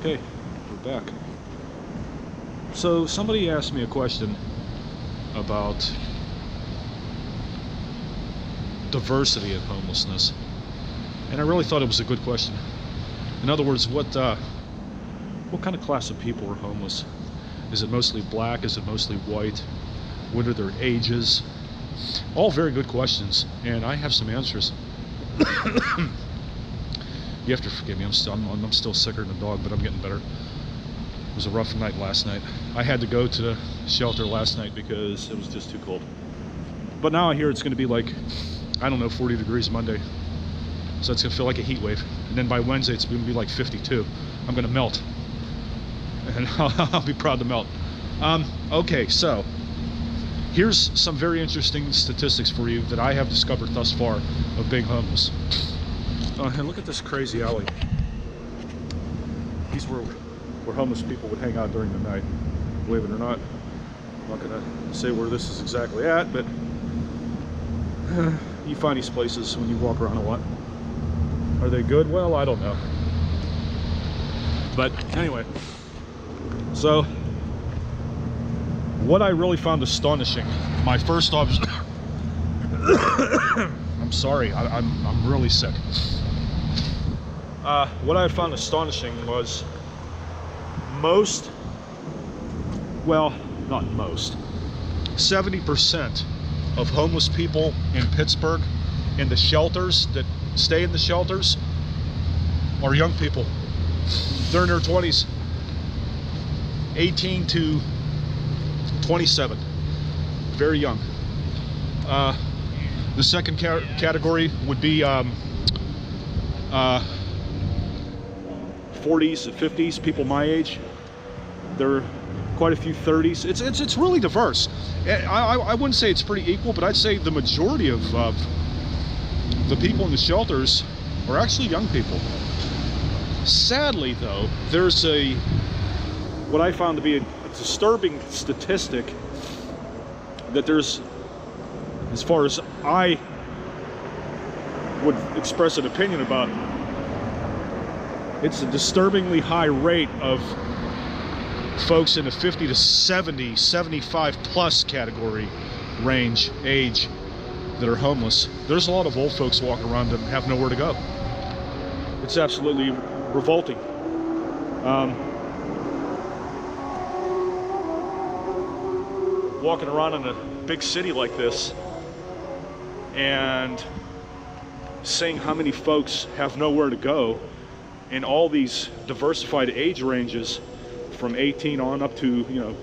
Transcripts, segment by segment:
Okay, we're back. So somebody asked me a question about diversity of homelessness, and I really thought it was a good question. In other words, what uh, what kind of class of people are homeless? Is it mostly black? Is it mostly white? What are their ages? All very good questions, and I have some answers. you have to forgive me. I'm still I'm, I'm still sicker than a dog, but I'm getting better. It was a rough night last night. I had to go to the shelter last night because it was just too cold. But now I hear it's going to be like, I don't know, 40 degrees Monday. So it's going to feel like a heat wave. And then by Wednesday, it's going to be like 52. I'm going to melt. And I'll be proud to melt. Um, okay, so here's some very interesting statistics for you that I have discovered thus far of being homeless. Oh, and look at this crazy alley. These were where homeless people would hang out during the night. Believe it or not. I'm not gonna say where this is exactly at, but you find these places when you walk around a lot. Are they good? Well, I don't know. But anyway, so what I really found astonishing, my first observation, I'm sorry, I, I'm, I'm really sick. Uh, what I found astonishing was most, well, not most, 70% of homeless people in Pittsburgh in the shelters that stay in the shelters are young people. They're in their 20s, 18 to 27, very young. Uh, the second ca category would be um, uh, 40s and 50s, people my age. There are quite a few 30s. It's it's it's really diverse. Eh, I, I, I wouldn't say it's pretty equal, but I'd say the majority of the people in the shelters are actually young people. Sadly, though, there's a what I found to be a disturbing statistic that there's, as far as I would express an opinion about, it's a disturbingly high rate of folks in the 50 to 70, 75 plus category range, age, that are homeless. There's a lot of old folks walking around and have nowhere to go. It's absolutely revolting. Um, walking around in a big city like this and seeing how many folks have nowhere to go in all these diversified age ranges from 18 on up to you know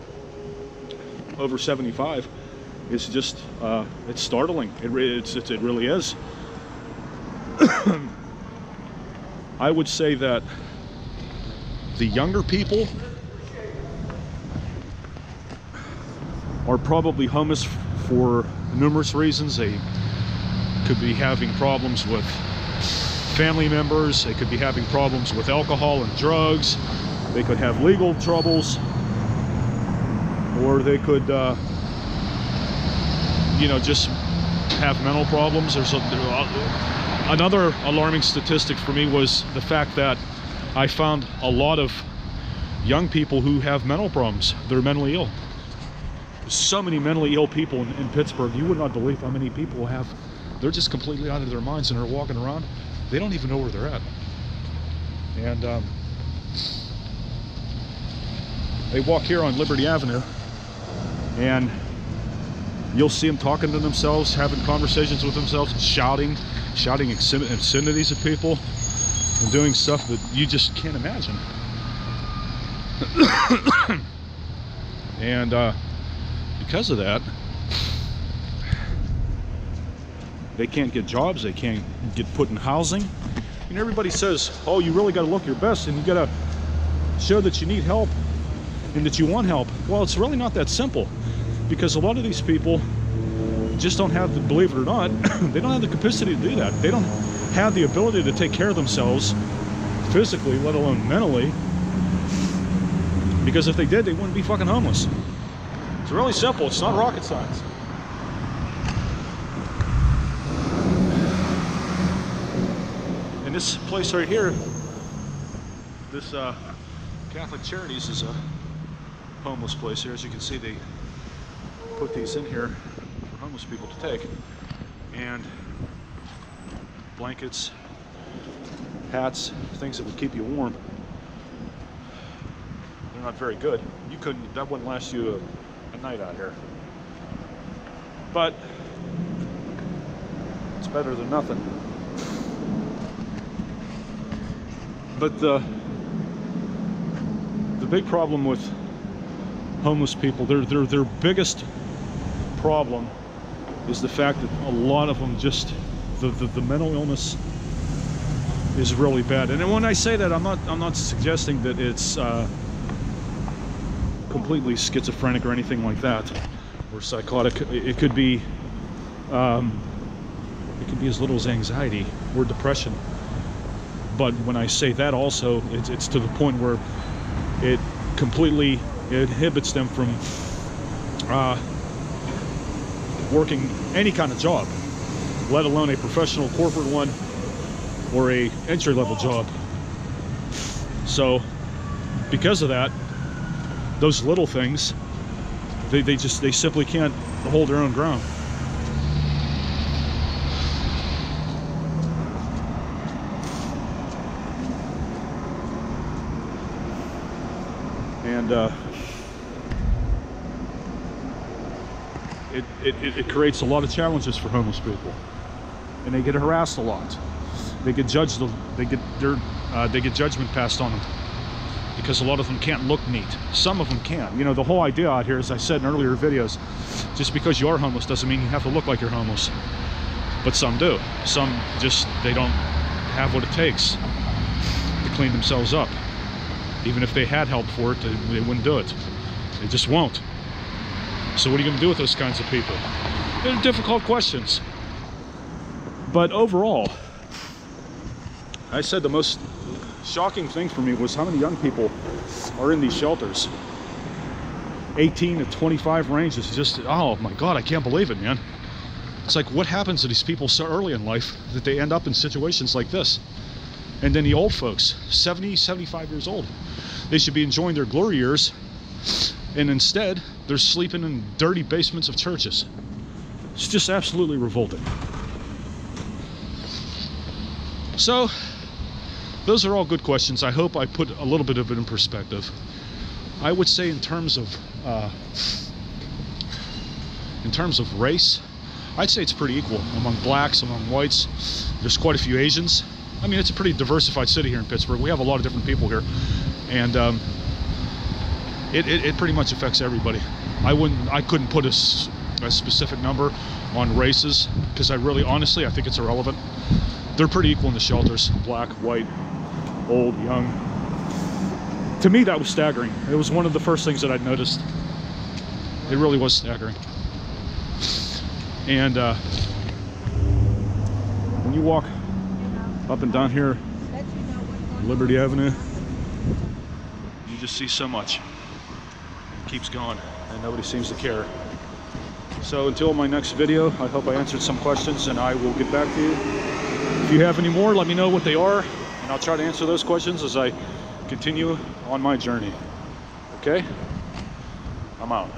over 75 it's just uh, it's startling. It, it's, it's, it really is. I would say that the younger people are probably homeless for numerous reasons. They could be having problems with family members. They could be having problems with alcohol and drugs. They could have legal troubles. Or they could uh, you know just have mental problems there's another alarming statistic for me was the fact that I found a lot of young people who have mental problems. They're mentally ill. So many mentally ill people in, in Pittsburgh. You would not believe how many people have they're just completely out of their minds and are walking around they don't even know where they're at and um, they walk here on Liberty Avenue and you'll see them talking to themselves, having conversations with themselves, shouting, shouting obscenities at people, and doing stuff that you just can't imagine. and uh, because of that, they can't get jobs, they can't get put in housing. And everybody says, oh, you really got to look your best and you got to show that you need help and that you want help. Well, it's really not that simple because a lot of these people just don't have the, believe it or not, they don't have the capacity to do that. They don't have the ability to take care of themselves physically, let alone mentally. Because if they did, they wouldn't be fucking homeless. It's really simple. It's not rocket science. And this place right here, this uh, Catholic Charities is a homeless place here. As you can see, they put these in here for homeless people to take. And blankets, hats, things that would keep you warm. They're not very good. You couldn't, that wouldn't last you a, a night out here. But it's better than nothing. But the the big problem with homeless people, their their their biggest problem is the fact that a lot of them just the, the, the mental illness is really bad. And when I say that, I'm not I'm not suggesting that it's uh, completely schizophrenic or anything like that, or psychotic. It, it could be um, it could be as little as anxiety or depression. But when I say that, also it's, it's to the point where it completely inhibits them from uh, working any kind of job, let alone a professional corporate one or a entry level job. So because of that, those little things, they, they just, they simply can't hold their own ground. And uh, it, it, it creates a lot of challenges for homeless people. And they get harassed a lot. They get judged, they get, their, uh, they get judgment passed on them because a lot of them can't look neat. Some of them can. You know, the whole idea out here, as I said in earlier videos, just because you are homeless doesn't mean you have to look like you're homeless. But some do. Some just, they don't have what it takes to clean themselves up. Even if they had help for it, they, they wouldn't do it. They just won't. So what are you going to do with those kinds of people? They're difficult questions. But overall, I said the most shocking thing for me was how many young people are in these shelters. 18 to 25 range is just, oh my God, I can't believe it, man. It's like, what happens to these people so early in life that they end up in situations like this? And then the old folks, 70, 75 years old, they should be enjoying their glory years, and instead, they're sleeping in dirty basements of churches. It's just absolutely revolting. So, those are all good questions. I hope I put a little bit of it in perspective. I would say in terms of uh, in terms of race, I'd say it's pretty equal among blacks, among whites. There's quite a few Asians. I mean, it's a pretty diversified city here in Pittsburgh. We have a lot of different people here, and um, it, it, it, pretty much affects everybody. I wouldn't, I couldn't put a, a specific number on races because I really, honestly, I think it's irrelevant. They're pretty equal in the shelters: black, white, old, young. To me, that was staggering. It was one of the first things that I'd noticed. It really was staggering. And uh, when you walk up and down here, Liberty Avenue, you just see so much. It keeps going, and nobody seems to care. So until my next video, I hope I answered some questions, and I will get back to you. If you have any more, let me know what they are, and I'll try to answer those questions as I continue on my journey. Okay? I'm out.